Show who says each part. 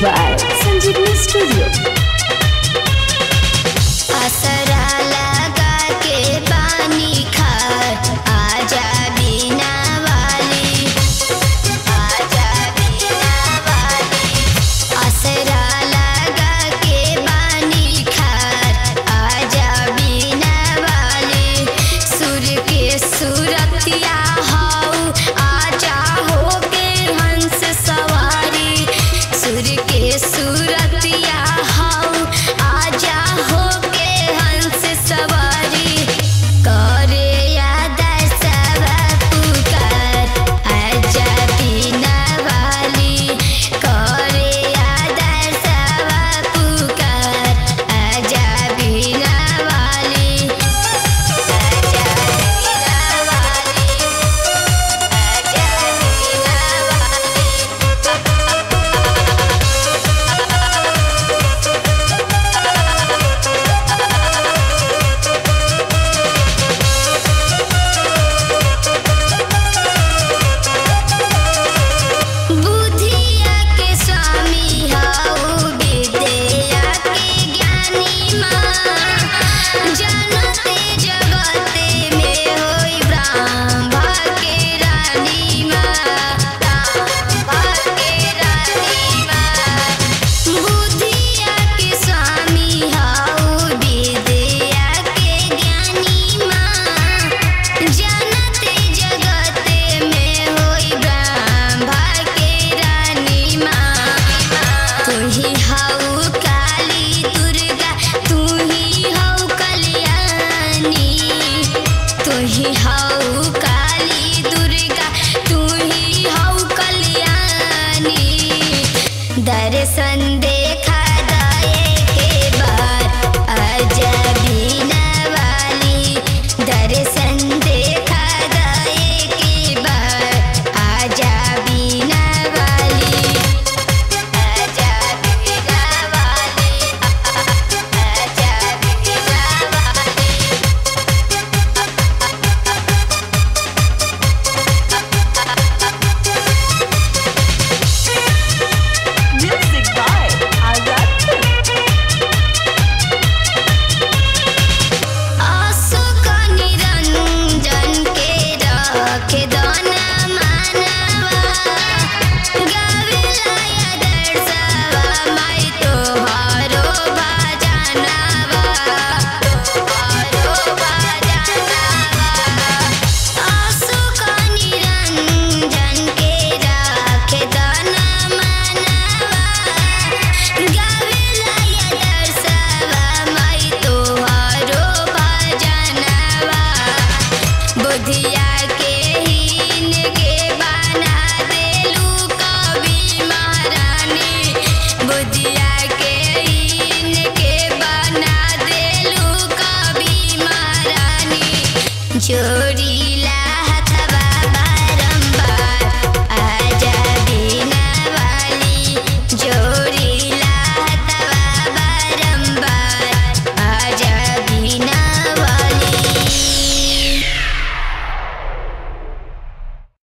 Speaker 1: by Sanjeev Studio.
Speaker 2: दर्शन देखा